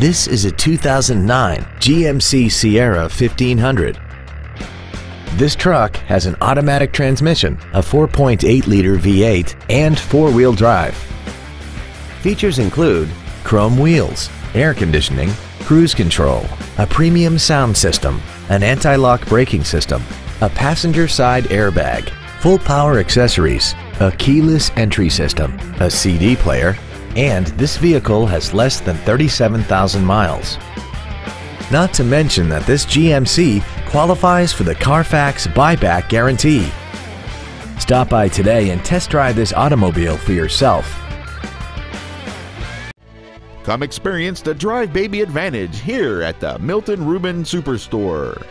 This is a 2009 GMC Sierra 1500. This truck has an automatic transmission, a 4.8-liter V8, and four-wheel drive. Features include chrome wheels, air conditioning, cruise control, a premium sound system, an anti-lock braking system, a passenger side airbag, full power accessories, a keyless entry system, a CD player, and this vehicle has less than 37,000 miles. Not to mention that this GMC qualifies for the Carfax buyback guarantee. Stop by today and test drive this automobile for yourself. Come experience the Drive Baby Advantage here at the Milton Ruben Superstore.